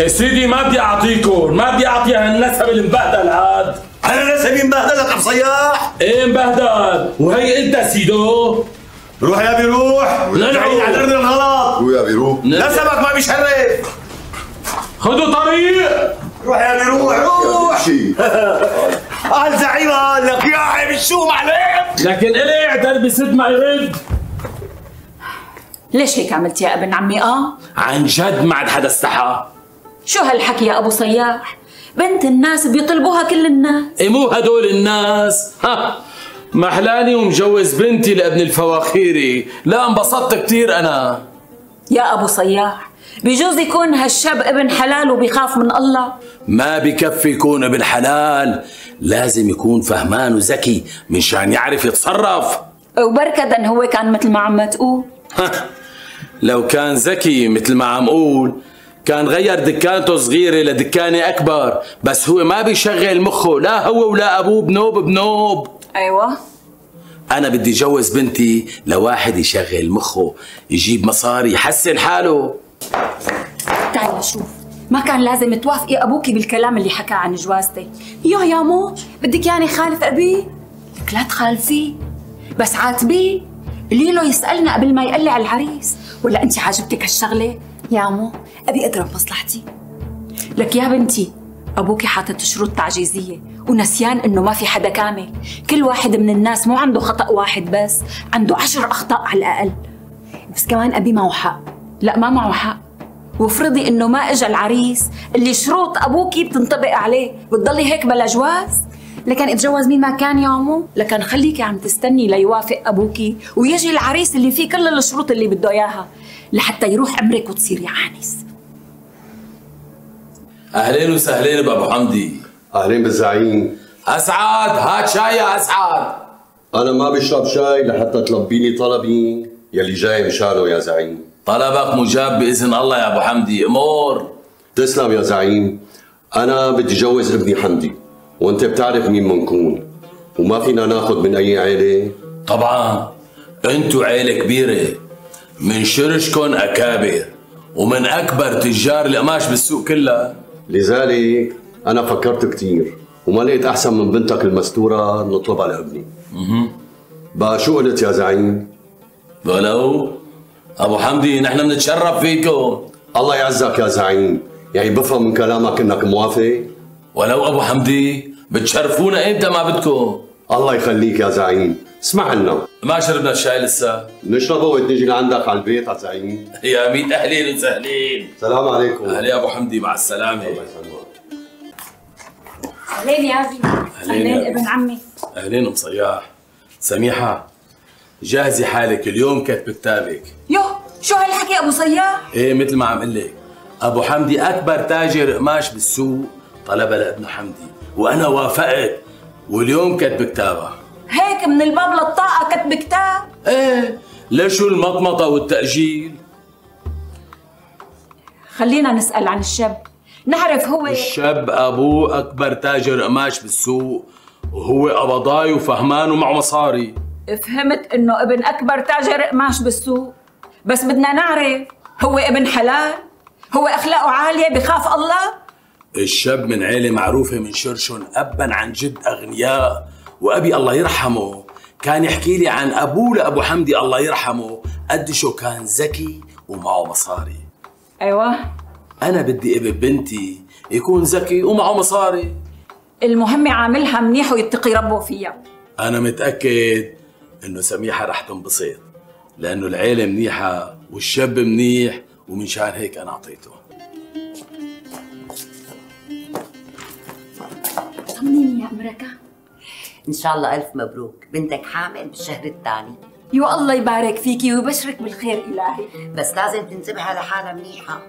يا سيدي ما بدي أعطيكم ما بدي أعطي هالنسب المبهدل هاد أنا نسبي مبهدلك ابو صياح. إيه مبهدل؟ وهي إنت سيدو. روح يا أبي روح. لا، لا. تعيد عذرني الغلط. ويا بيروح نسبك ما بيشرف. خذوا طريق. روح يا أبي روح روح. زعيم قال لك يا عيب الشوم عليك لكن إلي اعتل بسد ما يرد ليش هيك عملت يا ابن عمي؟ آه؟ عن جد ما عاد حدا استحى. شو هالحكي يا أبو صياح؟ بنت الناس بيطلبوها كل الناس. إيه مو هدول الناس. ها محلاني ومجوز بنتي لابن الفواخيري. لا انبسطت كتير أنا. يا أبو صياح بجوز يكون هالشاب ابن حلال وبيخاف من الله؟ ما بكفي يكون ابن حلال. لازم يكون فهمان وذكي مشان يعرف يتصرف. وبركدا هو كان مثل ما عم تقول. ها، لو كان ذكي مثل ما عم قول كان غير دكانته صغيرة لدكانة أكبر بس هو ما بيشغل مخه لا هو ولا أبوه بنوب بنوب. أيوه. أنا بدي جوز بنتي لواحد يشغل مخه يجيب مصاري يحسن حاله. تعالي شوف ما كان لازم توافقي أبوكي بالكلام اللي حكى عن جوازتي يا يا مو بدك يعني خالف أبي؟ لك لا تخالفيه بس عاتبيه قولي له يسألنا قبل ما يقلع العريس. ولا أنت عاجبتك هالشغلة؟ يا مو أبي أضرب مصلحتي. لك يا بنتي ابوكي حاطط شروط تعجيزية ونسيان إنه ما في حدا كامل. كل واحد من الناس مو عنده خطأ واحد بس عنده عشر أخطاء على الأقل. بس كمان أبي معه حق لا ما معه حق وافرضي إنه ما اجى العريس اللي شروط أبوكي بتنطبق عليه. بتضلي هيك بلا جواز؟ لكن اتجوز مين ما كان يا عمو؟ لكن خليكي عم تستني ليوافق أبوكي ويجي العريس اللي فيه كل الشروط اللي بده إياها. لحتى يروح عمرك وتصيري عانس أهلين وسهلين بأبو حمدي. أهلين بالزعيم. أسعد هات شاي يا أسعد. أنا ما بشرب شاي لحتى تلبيني طلبي. يلي جاي مشانه يا زعيم. طلبك مجاب بإذن الله يا أبو حمدي. أمور. تسلم يا زعيم. أنا بدي جوز ابني حمدي وأنت بتعرف مين منكون. وما فينا ناخذ من أي عيلة. طبعا. انتو عيلة كبيرة. من شرشكن أكابر ومن أكبر تجار القماش بالسوق كلها. لذلك أنا فكرت كثير وما لقيت أحسن من بنتك المستورة نطلبها لابني بقى شو قلت يا زعيم؟ ولو أبو حمدي نحن بنتشرف فيكم. الله يعزك يا زعيم. يعني بفهم من كلامك إنك موافق. ولو أبو حمدي بتشرفونا إمتى ما بدكم. الله يخليك يا زعيم. اسمع لنا. ما شربنا الشاي لسه؟ نشربه ونجي لعندك على البيت على زعيم يا ميت أهلين وسهلين سلام عليكم. أهلي يا أبو حمدي مع السلامة. الله يسلمك. أهلين يا أبي. أهلين يا ابن عمي. أهلين أم صياح سميحة جهزي حالك اليوم كتب كتابك يو شو هالحكي أبو صياح؟ إيه مثل ما عم قل لك. أبو حمدي أكبر تاجر قماش بالسوق طلبها لابن حمدي. وأنا وافقت واليوم كتب كتابها هيك من الباب للطاقة كتب كتاب. إيه ليشو المطمطه والتأجيل؟ خلينا نسأل عن الشاب. نعرف هو الشاب ابوه أكبر تاجر قماش بالسوق. وهو قبضاي وفهمان ومعه مصاري. فهمت إنه ابن أكبر تاجر قماش بالسوق. بس بدنا نعرف هو ابن حلال؟ هو أخلاقه عالية بخاف الله؟ الشاب من عيلة معروفة من شرشن أبا عن جد أغنياء. وأبي الله يرحمه. كان يحكي لي عن أبوه لأبو حمدي الله يرحمه. قد شو كان ذكي ومعه مصاري. أيوه. أنا بدي ابن بنتي يكون ذكي ومعه مصاري. المهم عاملها منيح ويتقي ربه فيها. أنا متأكد إنه سميحة رح تنبسط لأنه العيلة منيحة والشاب منيح ومن شان هيك أنا أعطيته. طمنيني يا امركه إن شاء الله ألف مبروك. بنتك حامل بالشهر الثاني. يو الله يبارك فيكي ويبشرك بالخير إلهي. بس لازم تنتبه على حالها منيحة.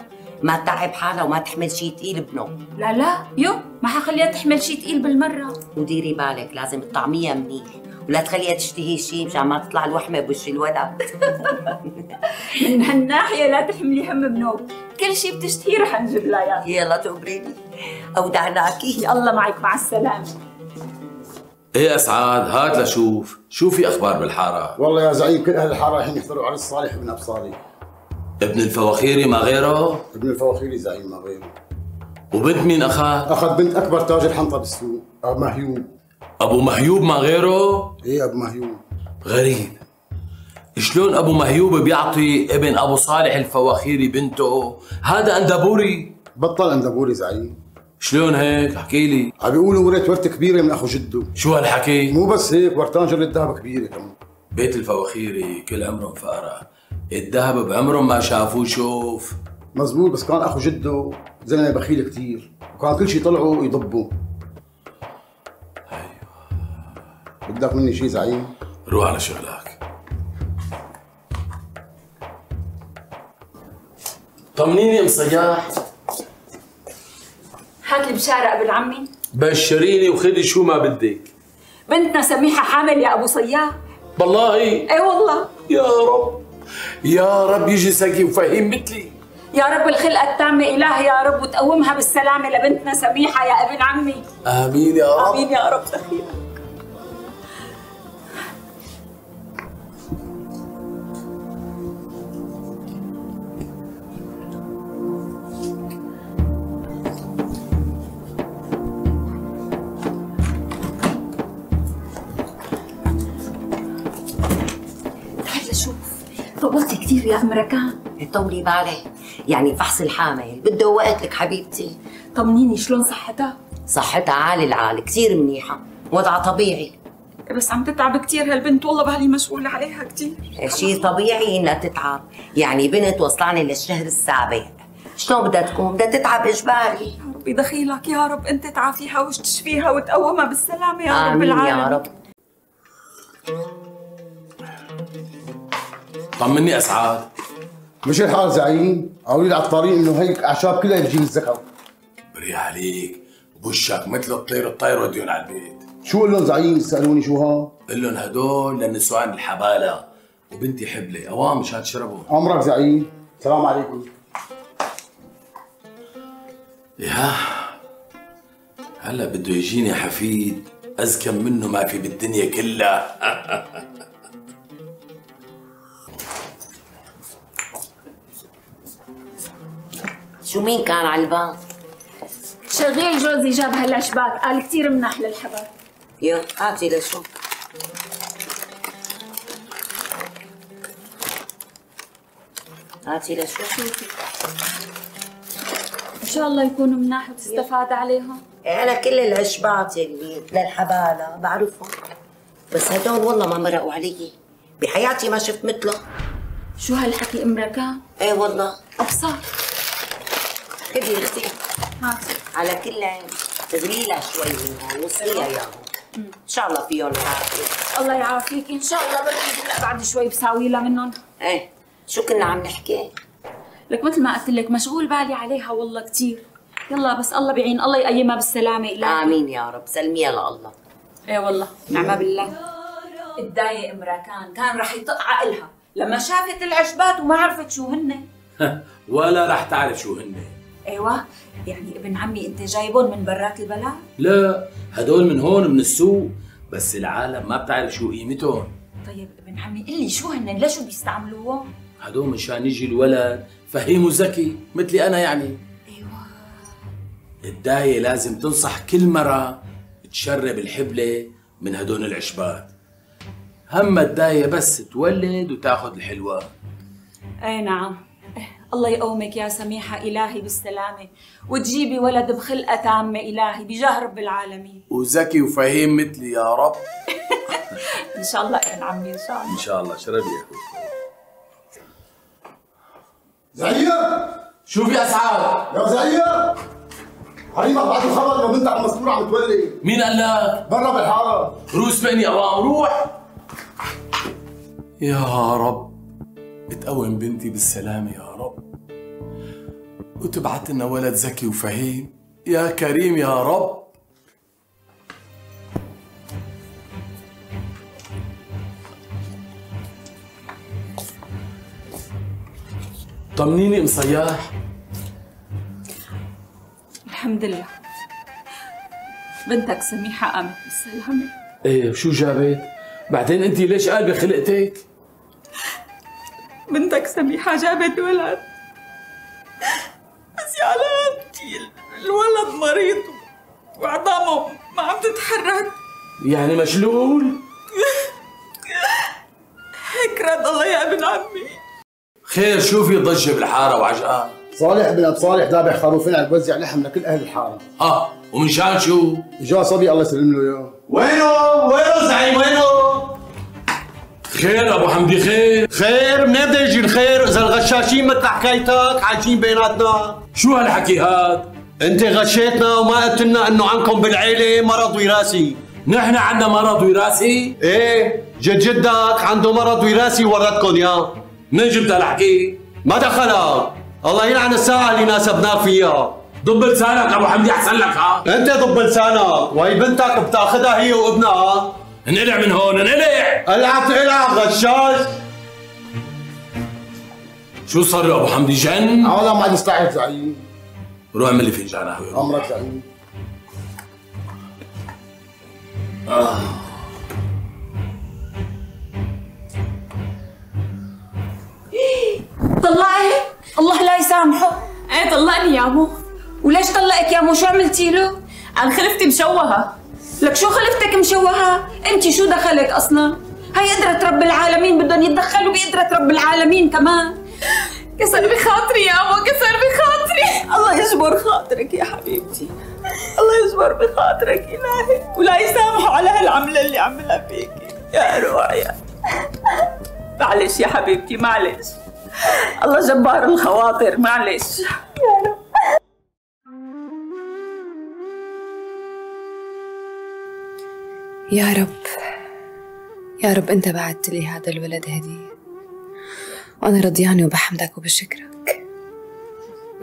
ما تتعب حالها وما تحمل شيء ثقيل أبدا لا لا يو ما حخليها تحمل شيء ثقيل بالمرة. وديري بالك لازم تطعميها منيح. ولا تخليها تشتهي شيء مشان ما تطلع الوحمة بوش الولد من هالناحية لا تحملي هم بنوب كل شيء بتشتهيه رح نجيب لها يلا تقبريني أودعناكي. الله معك مع السلامة. إيه أسعاد هات لشوف. شو في أخبار بالحارة؟ والله يا زعيم كل أهل الحارة رايحين يحضروا عرس صالح بن أبصاري. ابن الفواخيري ما غيره؟ ابن الفواخيري زعيم ما غيره. وبنت مين اخذ؟ اخذ بنت أكبر تاجر حنطة بالسوق أبو مهيوب. أبو مهيوب ما غيره؟ إيه أبو مهيوب. غريب. شلون أبو مهيوب بيعطي ابن أبو صالح الفواخيري بنته؟ هذا اندبوري بطل اندبوري زعيم. شلون هيك؟ احكي لي. عم بيقولوا ورث ورثه كبيرة من أخو جده شو هالحكي؟ مو بس هيك ورثان جرة ذهب كبيرة كمان. بيت الفواخيري كل عمرهم فقراء الذهب بعمرهم ما شافوه شوف مزبوط بس كان أخو جده زلمة بخيل كثير وكان كل شيء طلعوا يضبوا. أيوه. بدك مني شيء زعيم؟ روح على شغلك. طمنيني ام صياح هات لي بشارة ابن عمي بشريني وخذي شو ما بدك. بنتنا سميحة حامل يا أبو صياح والله. إي والله. يا رب. يا رب يجي سكي وفهيم مثلي. يا رب الخلقة التامة إله يا رب وتقومها بالسلامة لبنتنا سميحة يا ابن عمي آمين يا رب. آمين يا رب. دخيلك كثير يا أمريكان طولي بالك. يعني فحص الحامل. بده وقت لك حبيبتي. طمنيني شلون صحتها؟ صحتها عالي العال كثير منيحة. وضعها طبيعي. بس عم تتعب كثير هالبنت. والله بالي مشغولة عليها كثير شيء طبيعي إنها تتعب. يعني بنت وصلاني للشهر السابع شلون بدها تكون؟ بدها تتعب إجباري. يا ربي دخيلك. يا رب أنت تعافيها وتشفيها وتقومها بالسلامة. يا رب العالمين يا رب. طمني اسعاد مش الحال زعيم؟ قالوا لي على الطريق إنه هيك أعشاب كلها بتجيب الزكاة. بريح عليك. بوشك مثل الطير الطير وديون على البيت. شو قول لهم زعيم؟ سألوني شو ها؟ قل لهم هدول للنسوان الحبالة. وبنتي حبلة أوام مش هتشربوا أمرك زعيم. السلام عليكم. يا هلا بده يجيني حفيد. أزكم منه ما في بالدنيا كلها. شو مين كان على الباب؟ شغيل جوزي جاب هالعشبات قال كثير منح للحباب يو هاتي لشو. هاتي لشو. إن شاء الله يكونوا مناح وتستفاد عليهم. أنا كل العشبات اللي للحبالة بعرفهم. بس هدول والله ما مرقوا علي. بحياتي ما شفت مثله شو هالحكي امريكان إيه والله. ابصر أختي. هاتي على كل عين تغليلها شوي منهم وصليها اياهم إن شاء الله فيهم العافيه الله يعافيك. إن شاء الله هلا بعد شوي بساوي لها منهم إيه. شو كنا عم نحكي؟ لك مثل ما قلت لك مشغول بالي عليها والله كثير يلا بس الله بعين الله يقيمها بالسلامة إلهي آمين يا رب. سلميها لله إيه والله. نعمة بالله. الداية امريكان كان رح يطق عقلها. لما شافت العشبات وما عرفت شو هن. ولا رح تعرف شو هن. أيوه يعني ابن عمي انت جايبهم من برات البلد لا هدول من هون من السوق بس العالم ما بتعرف شو قيمتهم. طيب ابن عمي قل لي شو هن؟ لشو بيستعملوهم؟ هدول مشان يجي الولد فهيم وذكي مثلي أنا يعني. أيوه. الداية لازم تنصح كل مرة تشرب الحبلة من هدول العشبات. هم الداية بس تولد وتاخذ الحلوة. اي نعم. الله يقومك يا سميحة إلهي بالسلامة وتجيبي ولد بخلقة تامة إلهي بجاه رب العالمين. وذكي وفهيم مثلي يا رب. إن شاء الله ابن عمي إن شاء الله. إن شاء الله. شربي يا أخوي. زعيم شوف يا اسعاد يا زعيم حريمك بعد الخبر انه بنتك مسؤول عم تولي. مين قال لك؟ برا بالحاره روس بيني اوام روح. يا رب. بتقوم بنتي بالسلامة يا رب. وتبعت لنا ولد ذكي وفهيم يا كريم يا رب. طمنيني ام صياح الحمد لله. بنتك سميحة قامت بالسلامة. إيه شو جابت؟ بعدين انت ليش قلبي خلقتك؟ بنتك سميحة جابت ولد. يتحرك يعني مشلول هيك رد الله يا ابن عمي. خير شو في ضجه بالحارة وعجقان. صالح بن ابو صالح ذابح خروفين عم بوزع لحم لكل أهل الحارة. آه ومن شان شو؟ جا صبي الله يسلم له اياه وينه؟ وينه زعيم؟ وينه؟ خير أبو حمدي خير. خير منين بده يجي الخير؟ إذا الغشاشين مثل حكايتك عايشين بيناتنا. شو هالحكي هاد انت غشيتنا وما قلت لنا انه عندكم بالعيلة مرض وراثي. نحن عندنا مرض وراثي. إيه جد جدك عنده مرض وراثي ورثكم اياه من جبت هالحكي ما دخلك الله يلعن الساعة اللي ناسبناك فيها. ضب لسانك أبو حمدي أحسن لك ها. انت ضب لسانك. وهي بنتك بتاخذها هي وابنها. انقلع من هون انقلع. العب العب غشاش. شو صار أبو حمدي جن؟ عوضا ما عاد يستعد زعيم. روح اعمل لي فنجان قهوه امرك زعيم طلعي الله لا يسامحه. إيه طلقني يا مو؟ وليش طلقك يا مو؟ شو عملتي له؟ عن خلفتي مشوهة. لك شو خلفتك مشوهة؟ انت شو دخلك أصلا؟ هي قدرة رب العالمين بدهم يتدخلوا بقدرة رب العالمين كمان. كسر بخاطري يا مو كسر بخاطري. الله يجبر خاطرك يا حبيبتي. الله يجبر بخاطرك إلهي. ولا يسامحه على هالعملة اللي عملها فيكي يا روعي معلش يا حبيبتي معلش. الله جبار الخواطر معلش. يا رب يا رب. يا رب أنت بعدت لي هذا الولد هدية. وأنا رضيانة وبحمدك وبشكرك.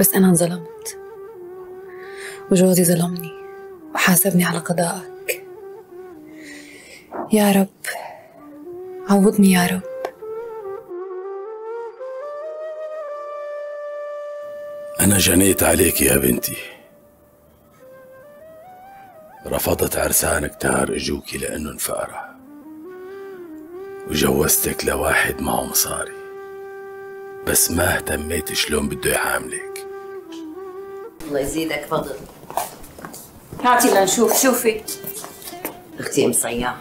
بس أنا انظلمت. وجوزي ظلمني وحاسبني على قضائك يا رب عوضني يا رب. أنا جنيت عليك يا بنتي. رفضت عرسان كتار اجوكي لأنه انفقرة وجوزتك لواحد معه مصاري. بس ما اهتميت شلون بده يعاملك الله يزيدك فضل هاتي لنشوف شوفي. أختي أم صياح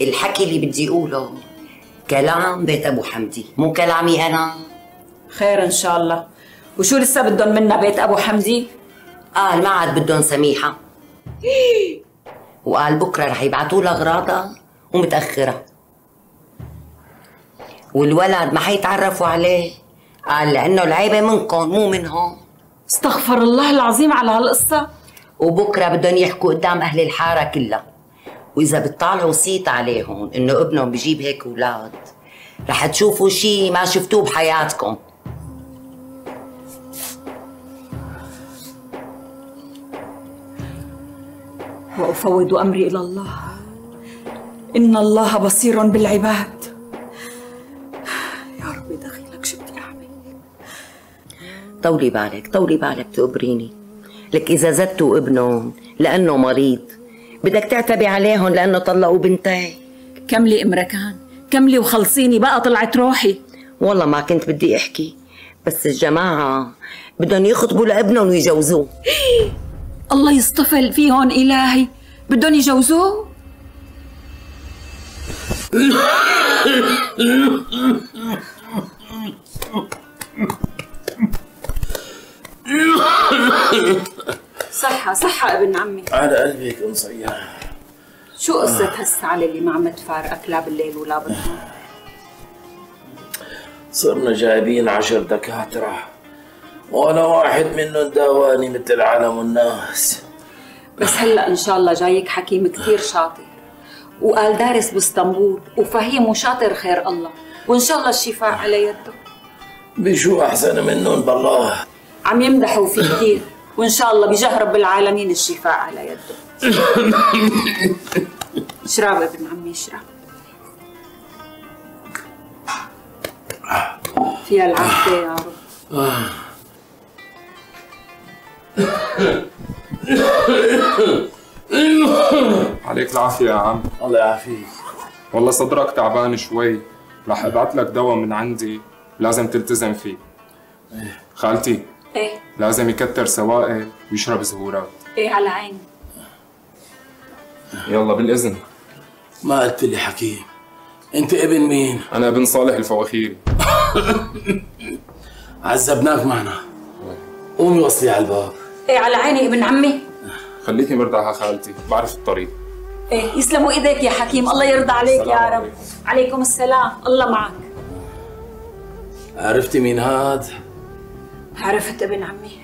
الحكي اللي بدي أقوله كلام بيت أبو حمدي مو كلامي أنا. خير إن شاء الله. وشو لسه بدهم منا بيت أبو حمدي؟ قال ما عاد بدهم سميحة. وقال بكرة رح يبعثوا لها أغراضها ومتأخرة. والولد ما حيتعرفوا عليه قال لأنه العيبة منكم مو منهم. استغفر الله العظيم على هالقصة. وبكرة بدهم يحكوا قدام أهل الحارة كلها. وإذا بتطالعوا صيت عليهم إنه ابنهم بجيب هيك أولاد رح تشوفوا شيء ما شفتوه بحياتكم. وأفوض أمري إلى الله. إن الله بصير بالعباد. طولي بالك طولي بالك تقبريني. لك إذا زدتوا ابنهم لأنه مريض بدك تعتبي عليهم لأنه طلقوا بنتين كملي امركان كملي وخلصيني؟ بقى طلعت روحي. والله ما كنت بدي أحكي بس الجماعة بدهم يخطبوا لابنهم ويجوزوه. الله يصطفل فيهم إلهي. بدهم يجوزوه؟ صحة صحة ابن عمي. على قلبك ام صياح شو قصة هالسعلة اللي ما عم تفارقك لا بالليل ولا بالنهار صرنا جايبين عشر دكاترة. ولا واحد منهم داواني مثل العالم والناس. بس هلأ إن شاء الله جايك حكيم كثير شاطر. وقال دارس باسطنبول وفهيم وشاطر خير الله. وإن شاء الله الشفاء على يده. بشو أحسن منهم بالله؟ عم يمدحوا فيه كثير وإن شاء الله بجاه رب العالمين الشفاء على يده. اشرب ابن عمي اشرب فيها العافية يا رب. عليك العافية يا عم. الله يعافيك. والله صدرك تعبان شوي. رح أبعت لك دواء من عندي لازم تلتزم فيه. خالتي إيه؟ لازم يكتر سوائل ويشرب زهورات. إيه على عيني يلا بالإذن. ما قلت لي حكيم. أنت ابن مين؟ أنا ابن صالح الفواخيري. عذبناك معنا. قومي وصلي على الباب. إيه على عيني ابن عمي. خليكي مرتاحه خالتي. بعرف الطريق. إيه يسلموا إيديك يا حكيم. الله يرضى عليك يا رب. عليكم. عليكم السلام. الله معك. عرفتي مين هاد؟ عرفت ابن عمي.